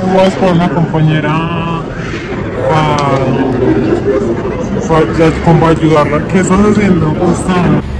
was por una compañera ah, para, para, como ayudarla. ¿Qué estás haciendo, Gustavo?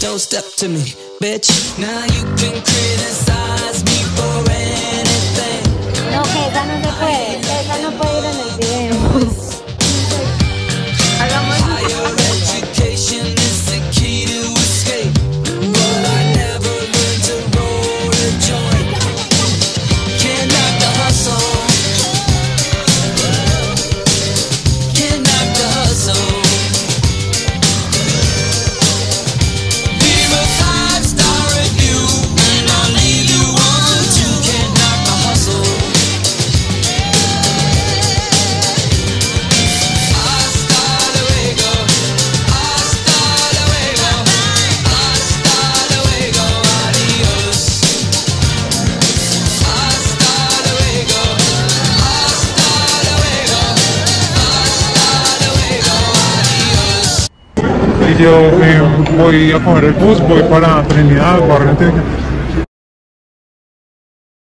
Don't step to me, bitch. Now you can criticize me for anything. No, que ella no se puede. Ella no puede ir en el video. y yo voy a coger el bus, voy para Trinidad, Barrio